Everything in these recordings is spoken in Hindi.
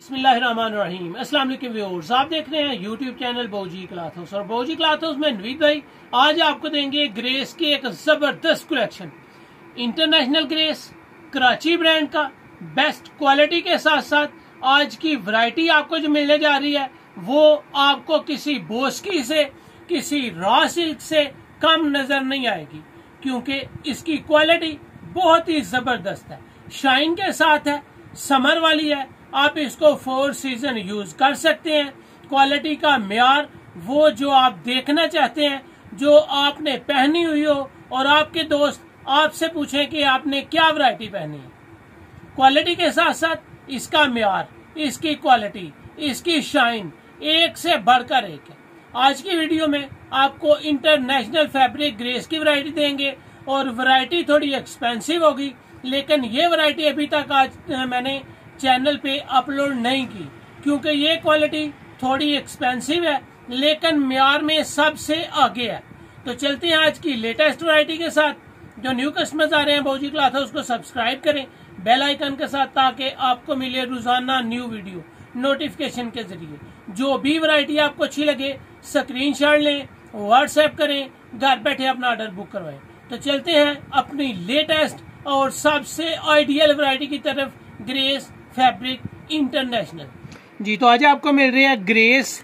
बसमीम अस्सलाम व्यूअर्स, आप देख रहे हैं यूट्यूब चैनल बोजी क्लाथ हाउस और बोजी क्लाथ हाउस में नवीद भाई, आज आपको देंगे ग्रेस की एक ज़बरदस्त collection international Grace Karachi brand का बेस्ट क्वालिटी के साथ साथ आज की वैरायटी आपको जो मिलने जा रही है, वो आपको किसी बोस्की से, किसी रॉ सिल्क से कम नज़र नहीं आएगी, क्योंकि इसकी क्वालिटी बहुत ही ज़बरदस्त है। शाइन के साथ है समर वाली है आप इसको फोर सीज़न यूज़ कर सकते हैं। क्वालिटी का म्यार, वो जो आप देखना चाहते हैं, जो आपने पहनी हुई हो, और आपके दोस्त आपसे पूछें कि आपने क्या वैरायटी पहनी है। क्वालिटी के साथ साथ इसका म्यार, इसकी क्वालिटी इसकी शाइन एक से बढ़कर एक है। आज की वीडियो में आपको इंटरनेशनल फैब्रिक ग्रेस की वैरायटी देंगे, और वैरायटी थोड़ी एक्सपेंसिव होगी, लेकिन ये वैरायटी अभी तक आज मैंने चैनल पे अपलोड नहीं की, क्योंकि ये क्वालिटी थोड़ी एक्सपेंसिव है, लेकिन म्यार में सबसे आगे है। तो चलते हैं आज की लेटेस्ट वैरायटी के साथ। जो न्यू कस्टमर्स आ रहे हैं बोजी क्लाथ है उसको सब्सक्राइब करें बेल आइकन के साथ, ताकि आपको मिले रोज़ाना न्यू वीडियो नोटिफिकेशन के ज़रिए। जो भी वैरायटी आपको अच्छी लगे स्क्रीन शॉट लें व्हाट्सएप करें, घर बैठे अपना ऑर्डर बुक करवाएँ। तो चलते हैं अपनी लेटेस्ट और सबसे आइडियल वैरायटी की तरफ़ ग्रेस फैब्रिक इंटरनेशनल। जी तो आज आपको मिल रही है ग्रेस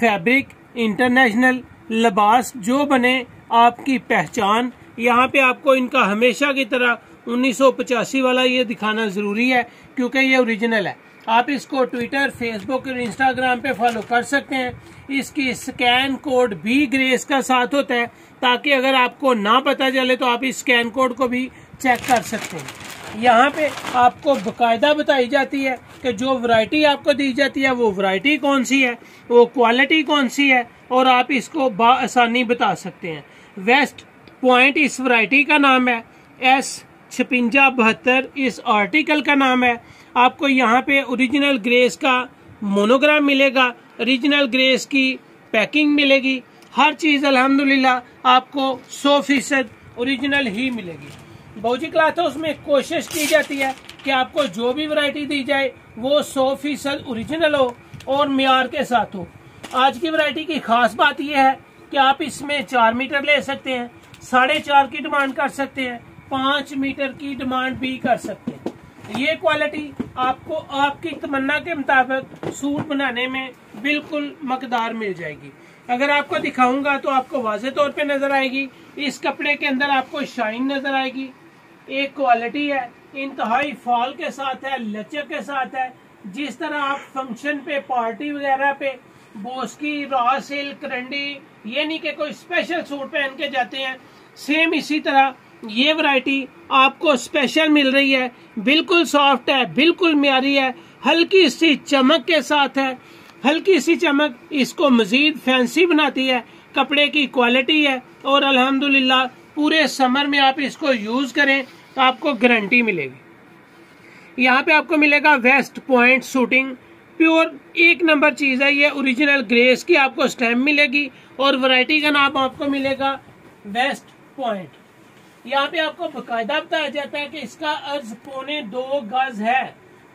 फैब्रिक इंटरनेशनल लिबास जो बने आपकी पहचान। यहाँ पे आपको इनका हमेशा की तरह 1985 वाला ये दिखाना ज़रूरी है, क्योंकि ये ओरिजिनल है। आप इसको ट्विटर फेसबुक और इंस्टाग्राम पे फॉलो कर सकते हैं। इसकी स्कैन कोड भी ग्रेस का साथ होता है, ताकि अगर आपको ना पता चले तो आप इस स्कैन कोड को भी चेक कर सकते हैं। यहाँ पे आपको बकायदा बताई जाती है कि जो वैरायटी आपको दी जाती है, वो वैरायटी कौन सी है, वो क्वालिटी कौन सी है, और आप इसको आसानी बता सकते हैं। वेस्ट पॉइंट इस वैरायटी का नाम है एस छपंजा बहत्तर इस आर्टिकल का नाम है। आपको यहाँ पे ओरिजिनल ग्रेस का मोनोग्राम मिलेगा ओरिजिनल ग्रेस की पैकिंग मिलेगी। हर चीज़ अल्हम्दुलिल्लाह आपको सौ फ़ीसद ओरिजिनल ही मिलेगी। बहुजी क्लाथ हाउस में कोशिश की जाती है कि आपको जो भी वैरायटी दी जाए, वो सौ फ़ीसद ओरिजिनल हो और म्यार के साथ हो। आज की वैरायटी की खास बात यह है कि आप इसमें चार मीटर ले सकते हैं, साढ़े चार की डिमांड कर सकते हैं, पाँच मीटर की डिमांड भी कर सकते हैं। ये क्वालिटी आपको आपकी तमन्ना के मुताबिक सूट बनाने में बिल्कुल मकदार मिल जाएगी। अगर आपको दिखाऊँगा तो आपको वाजे तौर पे नज़र आएगी, इस कपड़े के अंदर आपको शाइन नज़र आएगी एक क्वालिटी है, इंतहाई फॉल के साथ है लचक के साथ है। जिस तरह आप फ़ंक्शन पे पार्टी वगैरह पे, बोस्की रॉ सिल्क रंडी, ये नहीं कि कोई स्पेशल सूट पहन के जाते हैं। सेम इसी तरह ये वैरायटी आपको स्पेशल मिल रही है। बिल्कुल सॉफ्ट है, बिल्कुल म्यारी है, हल्की सी चमक के साथ है। हल्की सी चमक इसको मजीद फैंसी बनाती है। कपड़े की क्वालिटी है और अल्हम्दुलिल्लाह पूरे समर में आप इसको यूज़ करें तो आपको गारंटी मिलेगी। यहाँ पे आपको मिलेगा वेस्ट पॉइंट शूटिंग प्योर एक नंबर चीज़ है, ये ओरिजिनल ग्रेस की आपको स्टैम्प मिलेगी और वैरायटी का नाम आपको मिलेगा वेस्ट पॉइंट यहाँ पे आपको बकायदा बताया जाता है कि इसका अर्ज़ पौने दो गज है।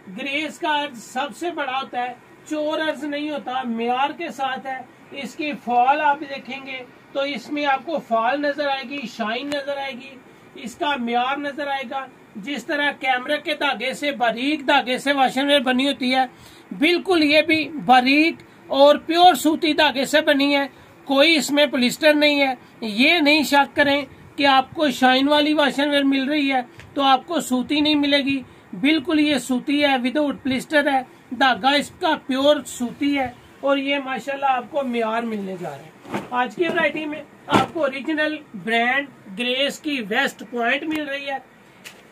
ग्रेस का अर्ज़ सबसे बड़ा होता है, चोर अर्ज़ नहीं होता, म्यार के साथ है। इसकी फॉल आप देखेंगे तो इसमें आपको फॉल नज़र आएगी, शाइन नज़र आएगी, इसका म्यार नज़र आएगा। जिस तरह कैमरे के धागे से, बारीक धागे से वाशनवेयर बनी होती है, बिल्कुल ये भी बारीक और प्योर सूती धागे से बनी है। कोई इसमें पोलिस्टर नहीं है। ये नहीं शक करें कि आपको शाइन वाली वाशनवेयर मिल रही है तो आपको सूती नहीं मिलेगी। बिल्कुल ये सूती है, विदाउट प्लिस्टर है। धागा इसका प्योर सूती है। और ये माशाल्लाह आपको म्यार मिलने जा रहे हैं। आज की वैरायटी में आपको ओरिजिनल ब्रांड ग्रेस की वेस्ट पॉइंट मिल रही है।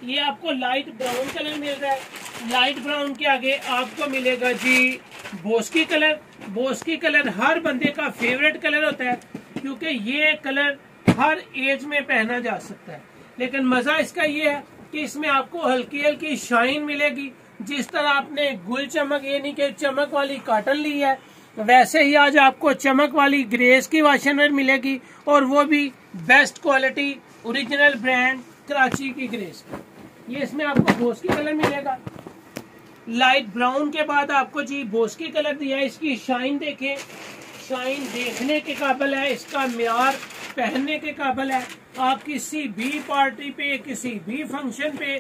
ये आपको लाइट ब्राउन कलर मिल रहा है। लाइट ब्राउन के आगे आपको मिलेगा जी बोस्की कलर बोस्की कलर हर बंदे का फेवरेट कलर होता है, क्योंकि ये कलर हर एज में पहना जा सकता है। लेकिन मज़ा इसका ये है कि इसमें आपको हल्की हल्की शाइन मिलेगी। जिस तरह आपने गुल चमक यानी कि चमक वाली काटन ली है वैसे ही आज आपको चमक वाली ग्रेस की वाशनवेयर मिलेगी और वो भी best quality original brand Karachi की ग्रेस ये इसमें आपको घोस की कलर मिलेगा। लाइट ब्राउन के बाद आपको जी बोस्की कलर दिया है। इसकी शाइन देखें। शाइन देखने के काबिल है। इसका म्यार पहनने के काबिल है। आप किसी भी पार्टी पे, किसी भी फ़ंक्शन पे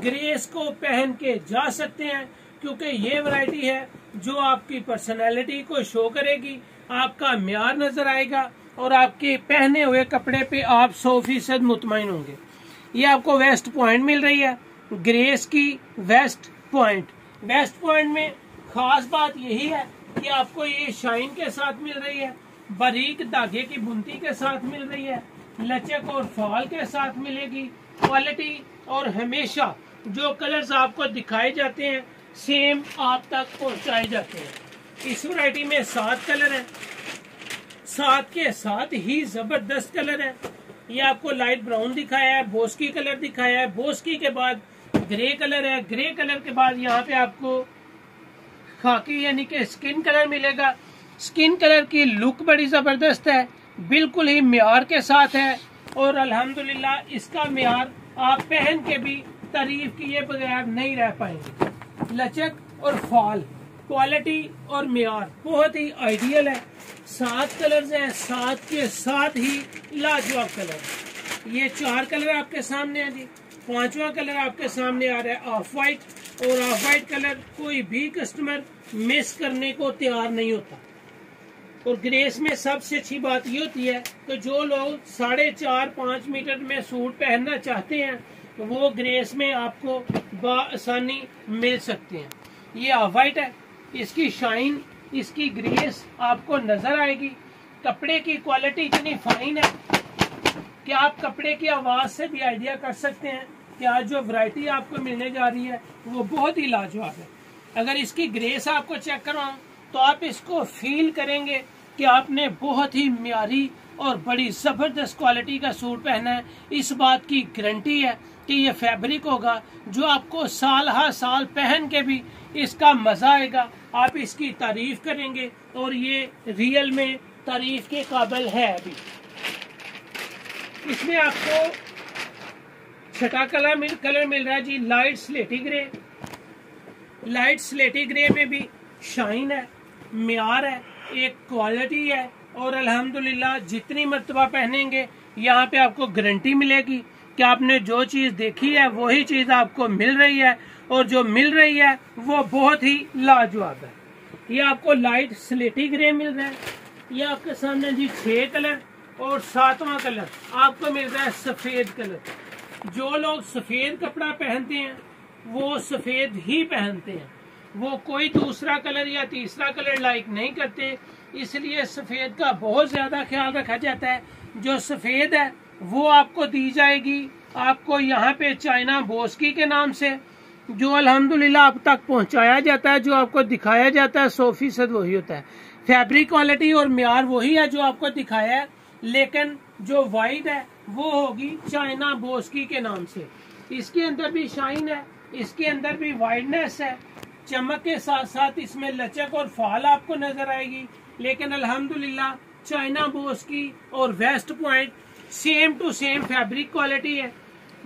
ग्रेस को पहन के जा सकते हैं, क्योंकि ये वैरायटी है। जो आपकी पर्सनैलिटी को शो करेगी, आपका म्यार नज़र आएगा और आपके पहने हुए कपड़े पे आप सौ फ़ीसद मुतमिन होंगे। ये आपको वेस्ट पॉइंट मिल रही है ग्रेस की वेस्ट पॉइंट वेस्ट पॉइंट में खास बात यही है कि आपको ये शाइन के साथ मिल रही है, बारीक धागे की बुनती के साथ मिल रही है, लचक और फॉल के साथ मिलेगी। क्वालिटी और हमेशा जो कलर्स आपको दिखाए जाते हैं सेम आप तक पहुँचाए जाते हैं। इस वैरायटी में सात कलर है। सात के साथ ही ज़बरदस्त कलर है। ये आपको लाइट ब्राउन दिखाया है बोस्की कलर दिखाया है। बोस्की के बाद ग्रे कलर है। ग्रे कलर के बाद यहाँ पे आपको खाकी यानी कि स्किन कलर मिलेगा। स्किन कलर की लुक बड़ी ज़बरदस्त है। बिल्कुल ही म्यार के साथ है। और अल्हम्दुलिल्लाह इसका म्यार आप पहन के भी तारीफ़ किए बगैर नहीं रह पाएँगे। लचक और फॉल क्वालिटी और म्यार, बहुत ही आइडियल है। सात कलर्स हैं, सात के साथ ही लाजवाब कलर ये चार कलर आपके सामने है जी। पांचवा कलर आपके सामने आ रहा है ऑफ़ वाइट और ऑफ़ वाइट कलर कोई भी कस्टमर मिस करने को तैयार नहीं होता। और ग्रेस में सबसे अच्छी बात ये होती है कि जो लोग साढ़े चार, पाँच मीटर में सूट पहनना चाहते हैं वो ग्रेस में आपको आसानी मिल सकते हैं। ये वाइट है। इसकी शाइन इसकी ग्रेस आपको नज़र आएगी। कपड़े की क्वालिटी इतनी फाइन है कि आप कपड़े की आवाज़ से भी आइडिया कर सकते हैं कि आज जो वैरायटी आपको मिलने जा रही है, वो बहुत ही लाजवाब है। अगर इसकी ग्रेस आपको चेक करवाऊं तो आप इसको फील करेंगे कि आपने बहुत ही म्यारी और बड़ी ज़बरदस्त क्वालिटी का सूट पहना है। इस बात की गारंटी है कि ये फैब्रिक होगा, जो आपको साल हर साल पहन के भी इसका मज़ा आएगा। आप इसकी तारीफ़ करेंगे और ये रियल में तारीफ़ के काबिल है अभी। इसमें आपको छठा कलर मिल कलर मिल रहा है जी लाइट स्लेटी ग्रे लाइट स्लेटी ग्रे में भी शाइन है, म्यार है, एक क्वालिटी है। और अल्हम्दुलिल्लाह, जितनी मरतबा पहनेंगे, यहाँ पे आपको गारंटी मिलेगी कि आपने जो चीज़ देखी है, वही चीज़ आपको मिल रही है, और जो मिल रही है, वो बहुत ही लाजवाब है। ये आपको लाइट स्लेटी ग्रे मिल रहा है। ये आपके सामने जी छह कलर और सातवां कलर आपको मिल रहा है सफ़ेद कलर जो लोग सफ़ेद कपड़ा पहनते हैं, वो सफ़ेद ही पहनते हैं। वो कोई दूसरा कलर या तीसरा कलर लाइक नहीं करते। इसलिए सफ़ेद का बहुत ज़्यादा ख्याल रखा जाता है। जो सफ़ेद है, वो आपको दी जाएगी। आपको यहाँ पे चाइना बोस्की के नाम से, जो अल्हम्दुलिल्लाह आप तक पहुँचाया जाता है, जो आपको दिखाया जाता है, सौ फ़ीसद वही होता है। फैब्रिक क्वालिटी और म्यार वही है जो आपको दिखाया है, लेकिन जो वाइट है, वो होगी चाइना बोस्की के नाम से। इसके अंदर भी शाइन है, इसके अंदर भी वाइडनेस है। चमक के साथ साथ इसमें लचक और फाल आपको नज़र आएगी। लेकिन अल्हम्दुलिल्लाह, चाइना बोस की और West Point same to same fabric quality है।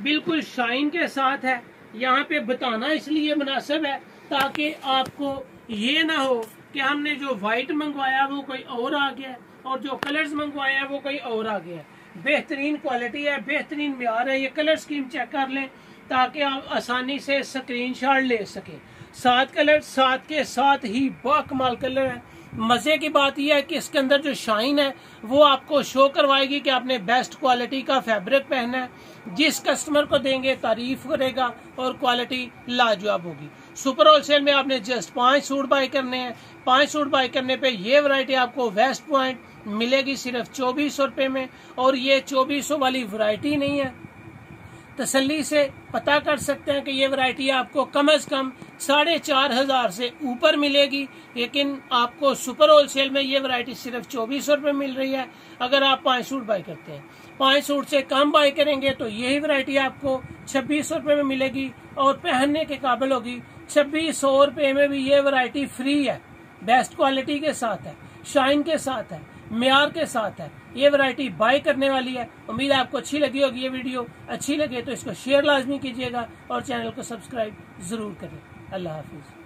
बिल्कुल शाइन के साथ है। यहाँ पे बताना इसलिए मुनासिब है ताकि आपको ये ना हो कि हमने जो वाइट मंगवाया वो कोई और आ गया और जो कलर्स मंगवाया वो कोई और आ गया। बेहतरीन क्वालिटी है, बेहतरीन म्यार है। ये कलर स्कीम चेक कर लें ताकि आप आसानी से स्क्रीन ले सकें। सात कलर सात के साथ ही बाकमाल कलर है। मज़े की बात यह है कि इसके अंदर जो शाइन है, वो आपको शो करवाएगी कि आपने बेस्ट क्वालिटी का फैब्रिक पहना है। जिस कस्टमर को देंगे, तारीफ़ करेगा और क्वालिटी लाजवाब होगी। सुपर होलसेल में आपने जस्ट पाँच सूट बाय करने हैं। पाँच सूट बाय करने पे ये वैरायटी आपको वेस्ट पॉइंट मिलेगी सिर्फ़ चौबीस सौ रुपये में। और ये चौबीस सौ वाली वैरायटी नहीं है। तसल्ली से पता कर सकते हैं कि ये वैरायटी आपको कम अज कम साढ़े चार हज़ार से ऊपर मिलेगी, लेकिन आपको सुपर होलसेल में ये वैरायटी सिर्फ़ चौबीस सौ रुपये मिल रही है। अगर आप पाँच सूट बाय करते हैं, पाँच सूट से कम बाय करेंगे तो यही वैरायटी आपको छब्बीस सौ रुपये में मिलेगी और पहनने के काबिल होगी। छब्बीस सौ रुपये में भी ये वैरायटी फ्री है। बेस्ट क्वालिटी के साथ है शाइन के साथ है। म्यार के साथ है। ये वैरायटी बाय करने वाली है। उम्मीद है आपको अच्छी लगी होगी ये वीडियो अच्छी लगे तो इसको शेयर लाजमी कीजिएगा और चैनल को सब्सक्राइब ज़रूर करें। अल्लाह हाफिज़।